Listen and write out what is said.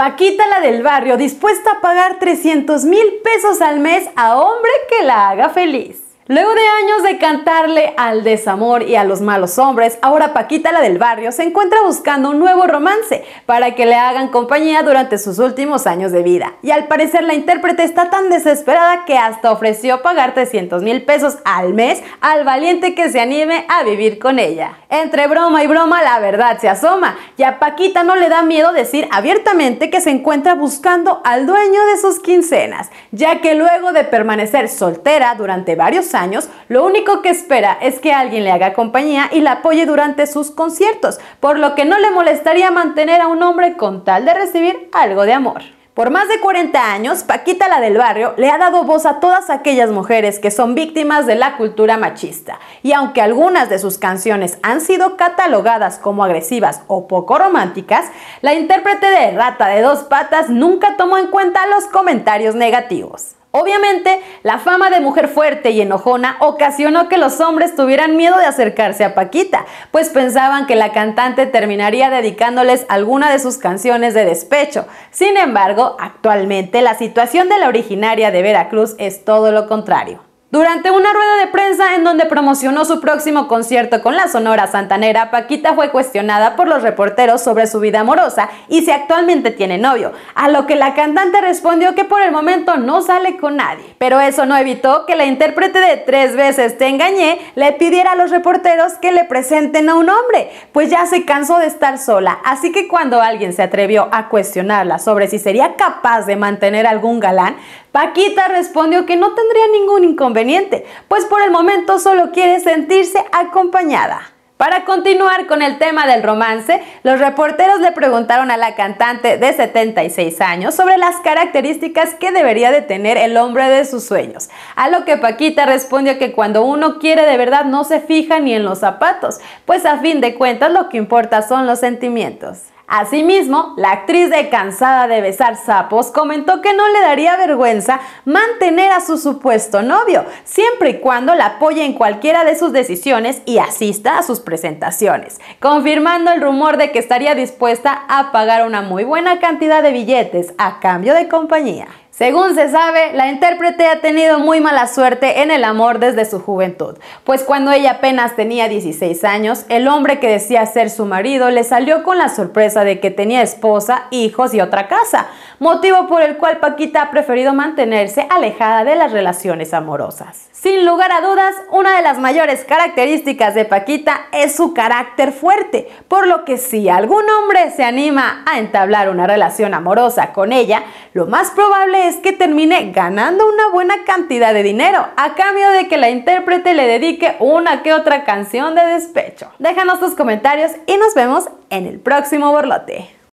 Paquita la del barrio dispuesta a pagar 300 mil pesos al mes a hombre que la haga feliz. Luego de años de cantarle al desamor y a los malos hombres, ahora Paquita la del barrio se encuentra buscando un nuevo romance para que le hagan compañía durante sus últimos años de vida. Y al parecer la intérprete está tan desesperada que hasta ofreció pagar 300 mil pesos al mes al valiente que se anime a vivir con ella. Entre broma y broma la verdad se asoma y a Paquita no le da miedo decir abiertamente que se encuentra buscando al dueño de sus quincenas, ya que luego de permanecer soltera durante varios años, lo único que espera es que alguien le haga compañía y la apoye durante sus conciertos, por lo que no le molestaría mantener a un hombre con tal de recibir algo de amor. Por más de 40 años, Paquita la del barrio le ha dado voz a todas aquellas mujeres que son víctimas de la cultura machista. Y aunque algunas de sus canciones han sido catalogadas como agresivas o poco románticas, la intérprete de Rata de dos patas nunca tomó en cuenta los comentarios negativos. Obviamente, la fama de mujer fuerte y enojona ocasionó que los hombres tuvieran miedo de acercarse a Paquita, pues pensaban que la cantante terminaría dedicándoles alguna de sus canciones de despecho. Sin embargo, actualmente la situación de la originaria de Veracruz es todo lo contrario. Durante una rueda de prensa en donde promocionó su próximo concierto con la Sonora Santanera, Paquita fue cuestionada por los reporteros sobre su vida amorosa y si actualmente tiene novio, a lo que la cantante respondió que por el momento no sale con nadie. Pero eso no evitó que la intérprete de Tres veces te engañé le pidiera a los reporteros que le presenten a un hombre, pues ya se cansó de estar sola, así que cuando alguien se atrevió a cuestionarla sobre si sería capaz de mantener algún galán, Paquita respondió que no tendría ningún inconveniente, pues por el momento solo quiere sentirse acompañada. Para continuar con el tema del romance, los reporteros le preguntaron a la cantante de 76 años sobre las características que debería de tener el hombre de sus sueños, a lo que Paquita respondió que cuando uno quiere de verdad no se fija ni en los zapatos, pues a fin de cuentas lo que importa son los sentimientos. Asimismo, la actriz de Cansada de Besar Sapos comentó que no le daría vergüenza mantener a su supuesto novio, siempre y cuando la apoye en cualquiera de sus decisiones y asista a sus presentaciones, confirmando el rumor de que estaría dispuesta a pagar una muy buena cantidad de billetes a cambio de compañía. Según se sabe, la intérprete ha tenido muy mala suerte en el amor desde su juventud, pues cuando ella apenas tenía 16 años, el hombre que decía ser su marido le salió con la sorpresa de que tenía esposa, hijos y otra casa, motivo por el cual Paquita ha preferido mantenerse alejada de las relaciones amorosas. Sin lugar a dudas, una de las mayores características de Paquita es su carácter fuerte, por lo que si algún hombre se anima a entablar una relación amorosa con ella, lo más probable es que termine ganando una buena cantidad de dinero a cambio de que la intérprete le dedique una que otra canción de despecho. Déjanos tus comentarios y nos vemos en el próximo borlote.